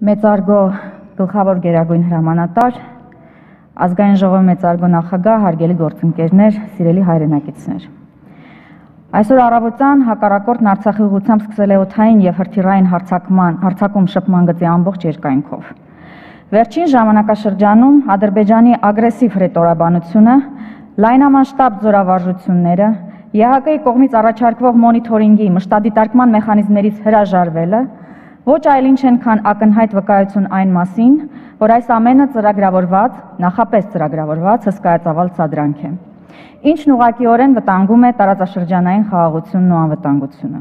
Մեծարգո գլխավոր գերագույն հրամանատար, ազգային ժողովի մեծարգո նախագահ, հարգելի գործընկերներ, սիրելի հայրենակիցներ։ Այսօր առավոտյան հակառակորդն Արցախի ուղությամբ սկսել է օթային եւ հրթիռային հարցակման, հարցակում շփման գծի ամբողջ երկայնքով։ Վերջին ժամանակաշրջանում Ադրբեջանի ագրեսիվ հրետորաբանությունը, լայնամասշտաբ զորավարժությունները, ԵՀԿ-ի կողմից առաջարկվող մոնիթորինգի մշտադիտարկման մեխանիզմներից հրաժարվելը ոչ այլ ինչ են քան ակնհայտ վկայություն այն մասին, որ այս ամենը ծրագրավորված, նախապես ծրագրավորված հսկայածավալ սադրանք է։ Ինչն ուղղակիորեն վտանգում է տարածաշրջանային խաղաղությունն ու անվտանգությունը։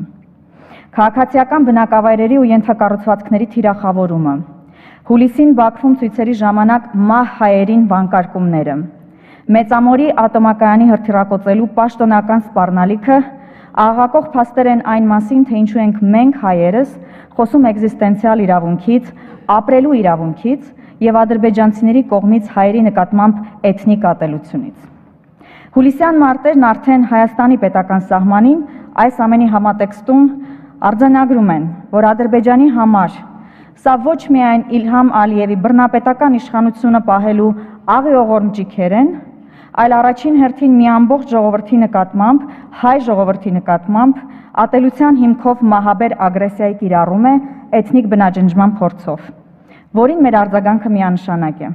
Քաղաքացիական բնակավայրերի ու ենթակառուցվածքների թիրախավորումը, հուլիսին Բաքվում ցույցերի ժամանակ մահ հայերին բանկարկումները, Մեծամորի ատոմակայանի հրթիռակոծելու պաշտոնական սպառնալիքը աղաղակող փաստեր են այն մասին, թե ինչու ենք մենք հայերս խոսում էգզիստենցիալ իրավունքից, ապրելու իրավունքից եւ ադրբեջանցիների կողմից հայերի նկատմամբ էթնիկ ատելությունից։ Հուլիսյան մարտերն արդեն Հայաստանի պետական սահմանին այս ամենի համատեքստում արձանագրում են, որ Ադրբեջանի համար սա ոչ միայն Իլհամ Ալիևի բռնապետական իշխանությունը պահելու աղի օղորմջիքեր են, այլ առաջին հերթին մի ամբողջ ժողովրդի նկատմամբ, հայ ժողովրդի նկատմամբ ատելության հիմքով մահաբեր ագրեսիայի կիրառում է էթնիկ բնաջնջման փորձով, որին մեր արձագանքը միանշանակ է։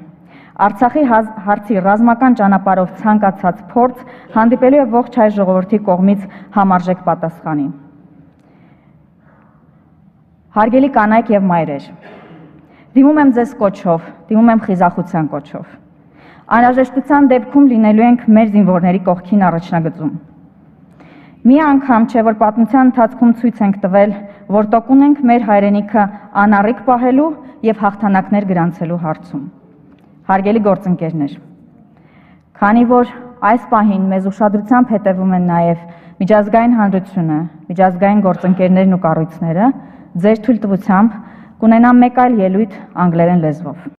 Արցախի հարցի ռազմական ճանապարհով ցանկացած փորձ հանդիպելու է ողջ հայ ժողովրդի կողմից համարժեք պատասխանի։ Հարգելի կանայք եւ մայրեր, դիմում եմ ձեզ կոչով, դիմում եմ խիզախության կոչով։ Անհրաժեշտության դեպքում լինելու ենք մեր զինվորների կողքին առաջնագծում։ Մի անգամ չէ, որ պատմության ընթացքում ցույց ենք տվել, որ տոկուն ենք մեր հայրենիքը անառիկ պահելու եւ հաղթանակներ գրանցելու հարցում։ Հարգելի գործընկերներ, քանի որ այս պահին մեզ ուշադրությամբ հետևում են նաեւ միջազգային հանրությունը, միջազգային գործընկերներն ու կառույցները, ձեր թույլտվությամբ կունենամ մեկ այլ ելույթ անգլերեն լեզվով։